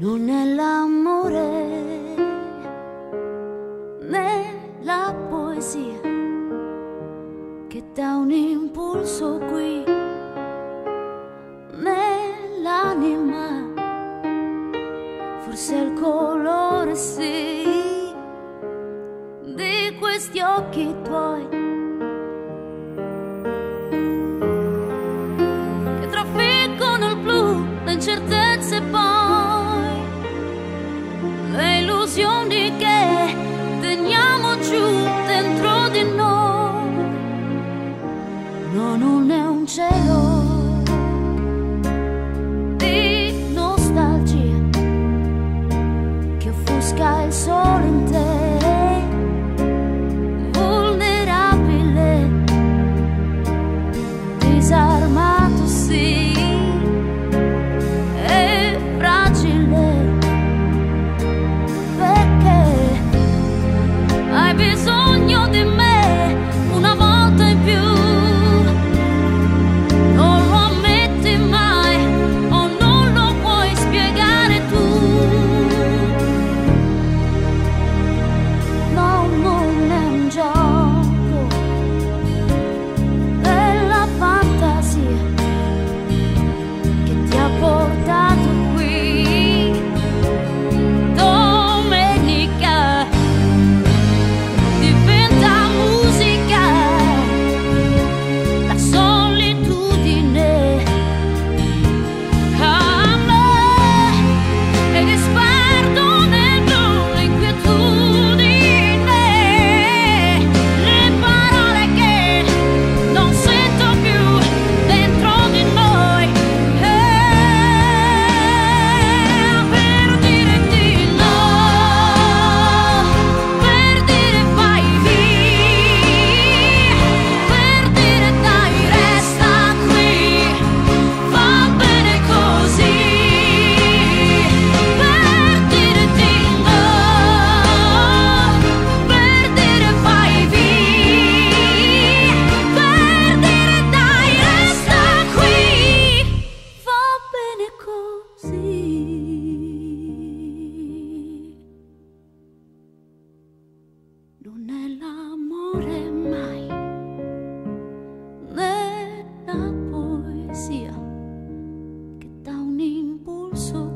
non è l'amore né la poesia che dà un impulso qui, né l'anima, forse il colore sì di questi occhi tuoi. Che trafficano il blu, le incertezze poi la ilusión de que non è l'amore mai, né la poesia che dà un impulso